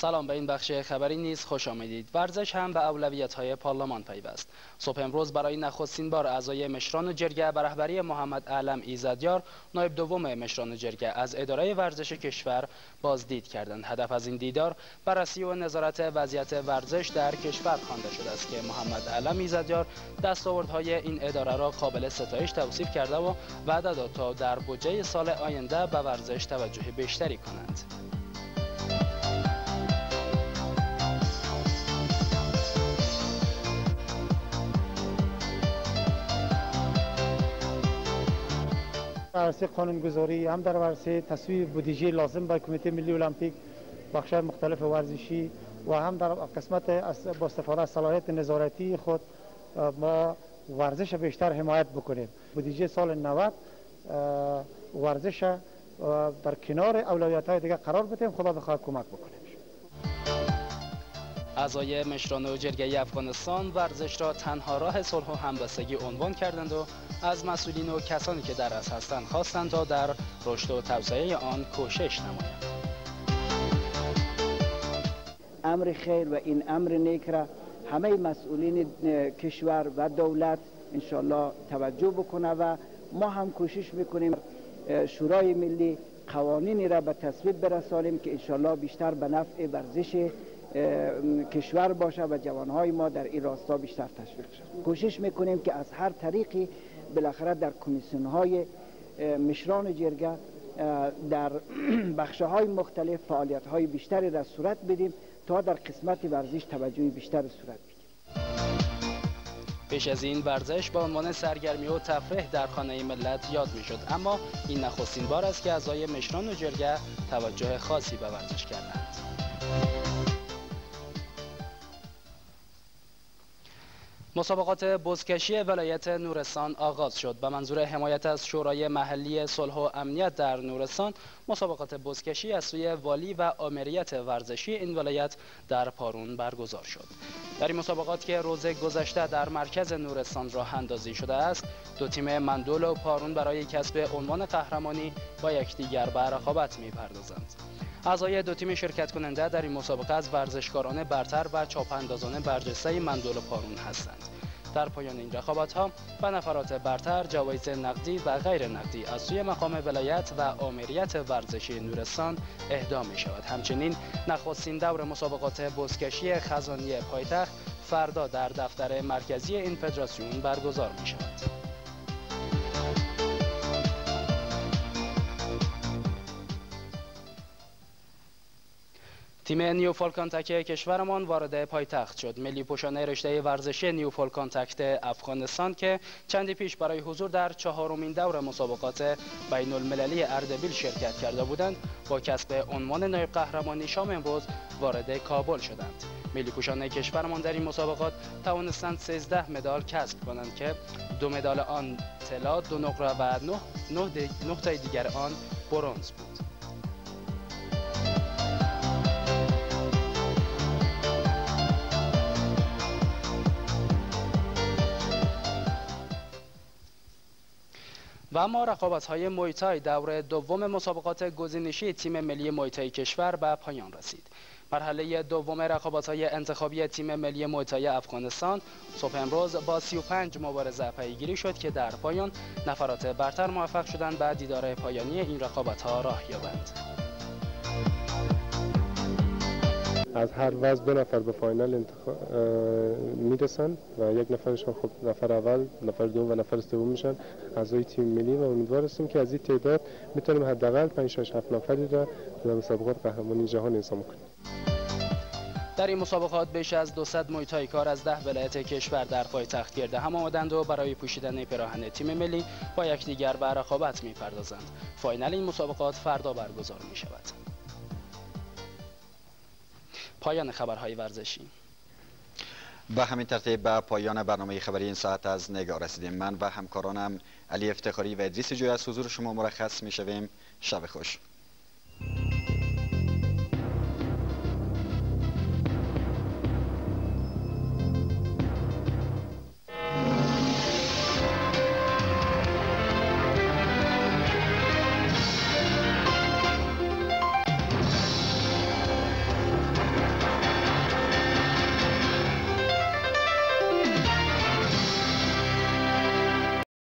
سلام به این بخش خبری نیز خوش آمدید. ورزش هم به اولویت های پارلمان پیوست. صبح امروز برای نخستین بار اعضای مشران و جرگه به رهبری محمد علم ایزدیار نایب دوم مشران و جرگه از اداره ورزش کشور بازدید کردند. هدف از این دیدار بررسی و نظارت وضعیت ورزش در کشور خوانده شده است که محمد علم ایزدیار دستاوردهای این اداره را قابل ستایش توصیف کرده و وعده داد تا در بودجه سال آینده به ورزش توجه بیشتری کنند. ورسی قانونگذاری هم در ورسی تصویب بودجه لازم به کمیته ملی المپیک بخش مختلف ورزشی و هم در قسمت با استفاده از صلاحیت نظارتی خود ما ورزش بیشتر حمایت بکنیم. بودجه سال 90 ورزش در کنار اولویت های دیگه قرار بدیم. خدا بخواد کمک بکنیم اعضای مشران و جرگه افغانستان ورزش را تنها راه صلح و همبستگی عنوان کردند و از مسئولین و کسانی که در از هستند خواستند تا در رشد و توسعه آن کوشش نمایند. امر خیر و این امر نیک را همه مسئولین کشور و دولت انشالله توجه بکنه و ما هم کوشش می‌کنیم شورای ملی قوانینی را به تصویب برسانیم که انشالله بیشتر به نفع ورزش کشور باشه و جوانهای ما در این راستا بیشتر تشویق شد کوشش می‌کنیم که از هر طریقی بالاخره در کمیسیون های مشران جرگه در بخش های مختلف فعالیت های بیشتری را صورت بدیم تا در قسمت ورزش توجه بیشتر صورت بگیریم پیش از این ورزش به عنوان سرگرمی و تفریح در خانه ملت یاد می شد اما این نخستین بار است که اعضای مشران و جرگه توجه خاصی به ورزش کردند. مسابقات بزکشی ولایت نورستان آغاز شد. به منظور حمایت از شورای محلی صلح و امنیت در نورستان مسابقات بزکشی از سوی والی و آمریت ورزشی این ولایت در پارون برگزار شد. در این مسابقات که روز گذشته در مرکز نورستان راه اندازی شده است دو تیم مندول و پارون برای کسب عنوان قهرمانی با یکدیگر به رقابت می‌پردازند. اعضای دو تیم شرکت کننده در این مسابقه از ورزشکاران برتر و چاپ اندازان برجسته مندول و پارون هستند. در پایان این رقابت ها به نفرات برتر جوایز نقدی و غیر نقدی از سوی مقام ولایت و آمریت ورزشی نورستان اهدا می شود همچنین نخستین دور مسابقات بزکشی خزانی پایتخت فردا در دفتر مرکزی این فدراسیون برگزار می شود تیم new full contact کشورمان وارد پایتخت شد. ملی پوشان رشته ورزشی new full contact افغانستان که چندی پیش برای حضور در چهارمین دور مسابقات بین المللی اردبیل شرکت کرده بودند با کسب عنوان نایب قهرمانی شام امروز وارد کابل شدند. ملی پوشانه کشورمان در این مسابقات توانستند 13 مدال کسب کنند که دو مدال آن طلا دو نقره و نه نقطه دیگر آن برنز بود. و اما رقابت های مویتای دور دوم مسابقات گزینشی تیم ملی مویتای کشور به پایان رسید. مرحله دوم رقابت های انتخابی تیم ملی مویتای افغانستان صبح امروز با 35 مبارزه پیگیری شد که در پایان نفرات برتر موفق شدند به دیدار پایانی این رقابت ها راه یابند. از هر وزن دو نفر به فاینال انتخاب می‌رسن و یک نفرشان خب نفر اول نفر دوم و نفر سوم میشن اعضای تیم ملی و امیدوار هستیم که از این تعداد می‌تونیم حداقل 5 6 7 نفری را در مسابقات قهرمانی جهان اعزام کنیم در این مسابقات بیش از 200 مویتای کار از ده ولایت کشور در پایتخت گرده هم آمدند و برای پوشیدن پیراهن تیم ملی با یکدیگر به رقابت می‌پردازند. فاینال این مسابقات فردا برگزار می شود. پایان خبرهای ورزشی. به همین ترتیب به پایان برنامه خبری این ساعت از نگاه رسیدیم. من و همکارانم علی افتخاری و ادریس جوی از حضور شما مرخص می شویم شب خوش.